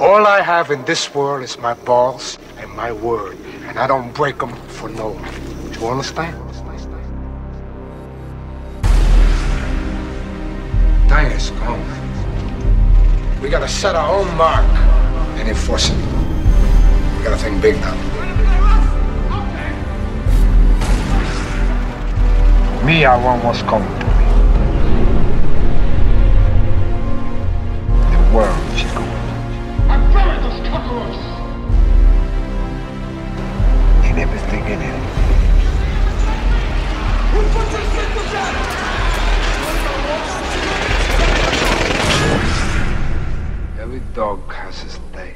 All I have in this world is my balls and my word, and I don't break them for no one. Do you understand? Dang it's gone. We gotta set our own mark and enforce it. We gotta think big now. Me, I want what's coming me. The world is going. everything in it. Every dog has his day.